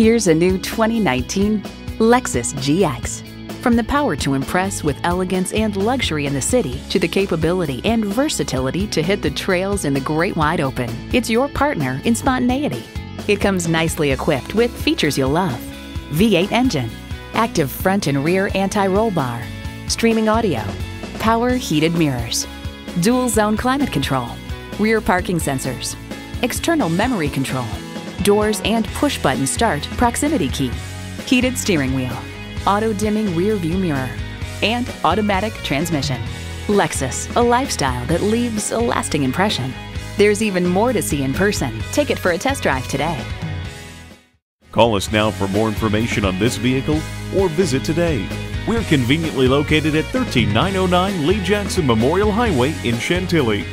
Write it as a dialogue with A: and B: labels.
A: Here's a new 2019 Lexus GX. From the power to impress with elegance and luxury in the city to the capability and versatility to hit the trails in the great wide open, it's your partner in spontaneity. It comes nicely equipped with features you'll love V8 engine, active front and rear anti roll bar, streaming audio, power heated mirrors, dual zone climate control, rear parking sensors, external memory control, doors and push button start proximity key, heated steering wheel, auto dimming rear view mirror, and automatic transmission. Lexus, a lifestyle that leaves a lasting impression. There's even more to see in person. Take it for a test drive today.
B: Call us now for more information on this vehicle or visit today. We're conveniently located at 13909 Lee Jackson Memorial Highway in Chantilly.